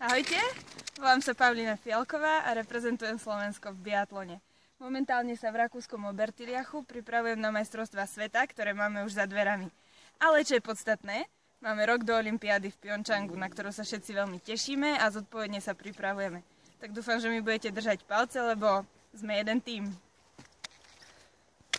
Ahojte, volám sa Pavlina Fialková a reprezentujem Slovensko v biatlone. Momentálne sa v rakúskom Obertiliachu pripravujem na majstrovstva sveta, ktoré máme už za dverami. Ale čo je podstatné, máme rok do Olympiády v Pjončangu, na ktorú sa všetci veľmi tešíme a zodpovedne sa pripravujeme. Tak dúfam, že mi budete držať palce, lebo sme jeden tým.